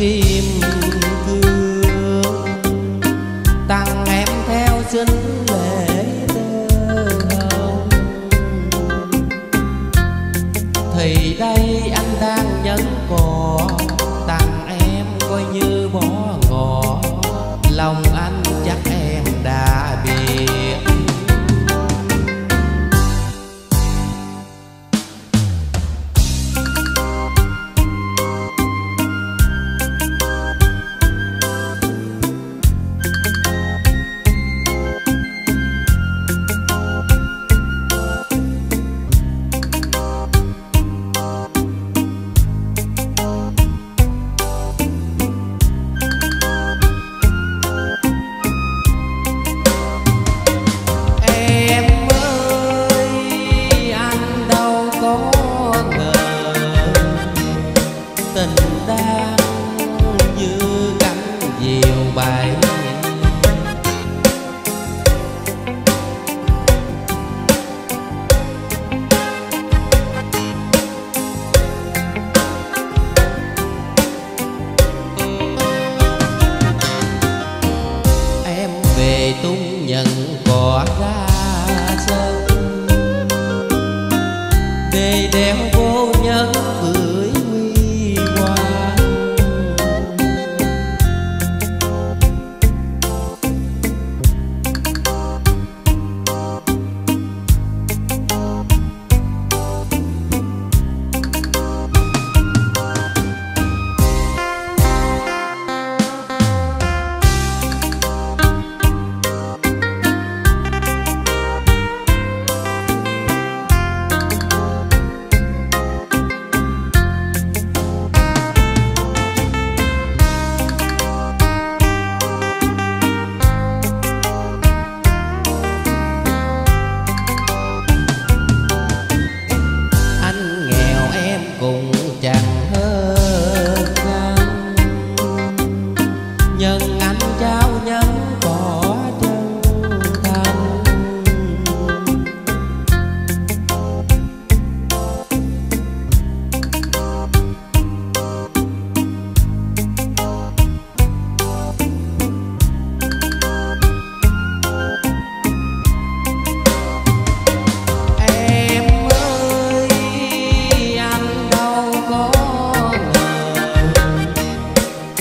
Kim cương tặng em theo chân lễ tơ thì đây anh đang nhấn cò, tặng em coi như bó ngò. Lòng bye.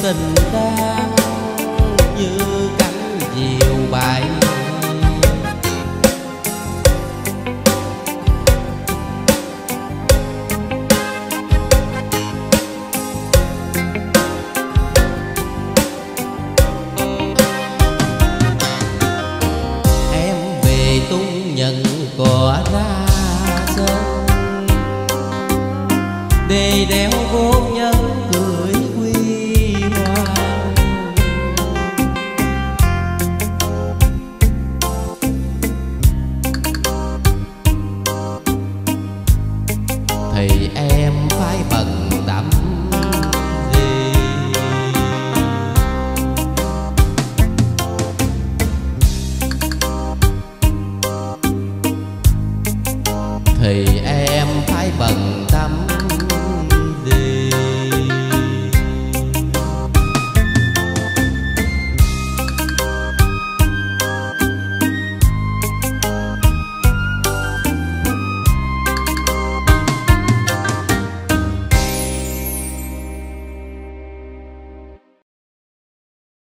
tình đang như cánh diều bay. em về tung nhận cỏ ra sông, để đeo thì em phải bận tâm.